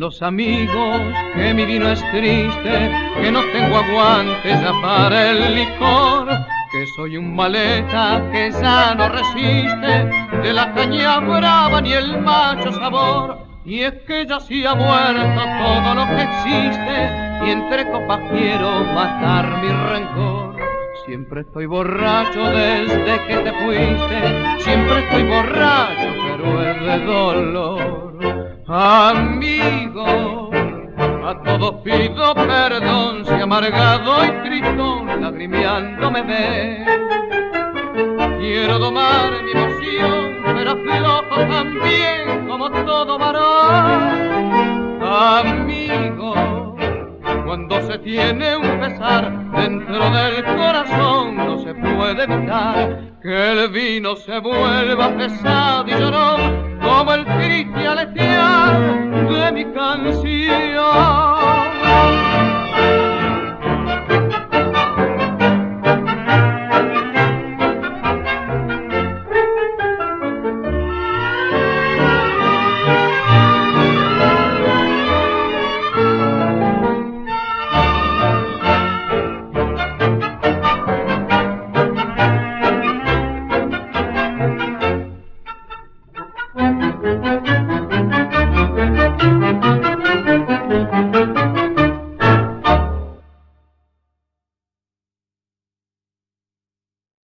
Los amigos que mi vino es triste, que no tengo aguante ya para el licor, que soy un maleta que ya no resiste de la caña brava ni el macho sabor. Y es que ya sí ha muerto todo lo que existe y entre copas quiero matar mi rencor. Siempre estoy borracho desde que te fuiste, siempre estoy borracho, pero es de dolor. Amigo, a todos pido perdón si amargado y tristón lagrimeando me ve. Quiero domar mi emoción, pero aflojo también como todo varón. Amigo, cuando se tiene un pesar dentro del corazón no se puede evitar que el vino se vuelva pesado y llorón como el triste.